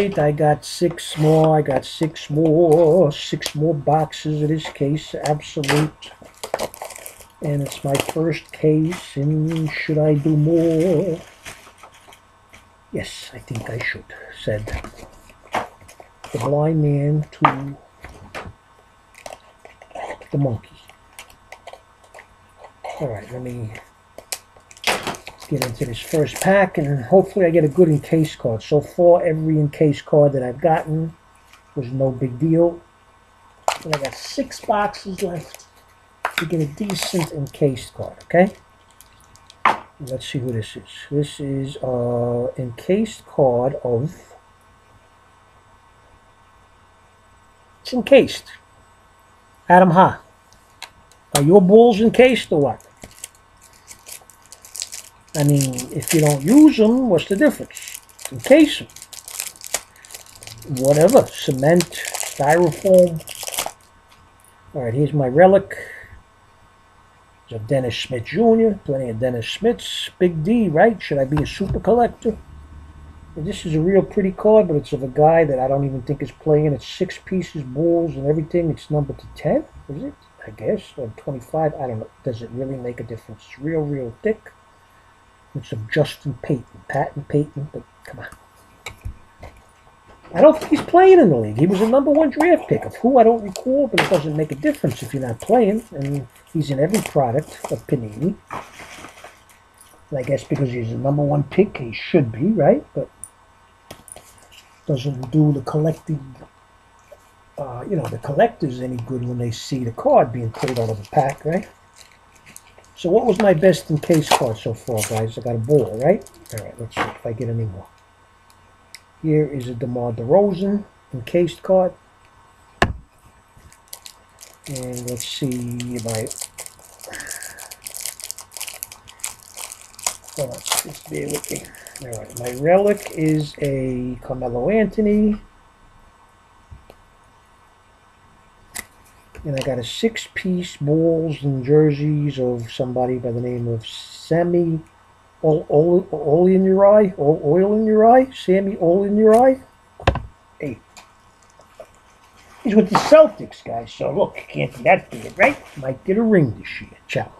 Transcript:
I got six more. I got six more. Six more boxes of this case. Absolute. And it's my first case. And should I do more? Yes, I think I should, said the blind man to the monkey. All right, let me get into this first pack and hopefully I get a good encase card. So far, every encase card that I've gotten was no big deal. And I got six boxes left to get a decent encased card, okay? Let's see who this is. This is uh encased card of it's encased. Adam Ha. Are your balls encased or what? I mean, if you don't use them, what's the difference? Encase them. Whatever. Cement, styrofoam. All right, here's my relic. Of Dennis Smith Jr. Plenty of Dennis Smiths. Big D, right? Should I be a super collector? This is a real pretty card, but it's of a guy that I don't even think is playing. It's six pieces, balls, and everything. It's numbered to 10, is it? I guess, or 25. I don't know. Does it really make a difference? It's real, real thick. It's of Justin Payton, Patton Payton, but come on. I don't think he's playing in the league. He was a number one draft pick of who I don't recall, but it doesn't make a difference if you're not playing. And he's in every product of Panini. And I guess because he's a number one pick, he should be, right? But doesn't do the collecting, uh, you know, the collectors any good when they see the card being pulled out of the pack, right? So what was my best in case card so far, guys? I got a ball, right? All right, let's see if I get any more. Here is a DeMar DeRozan encased card. And let's see my... Hold on, just bear with me. All right, my relic is a Carmelo Anthony. And I got a six-piece balls and jerseys of somebody by the name of Sammy Oil, oil, oil in your eye, oil, in your eye, Sammy Oil in your eye. Hey, he's with the Celtics, guys. So look, can't be that bad, right? Might get a ring this year. Ciao.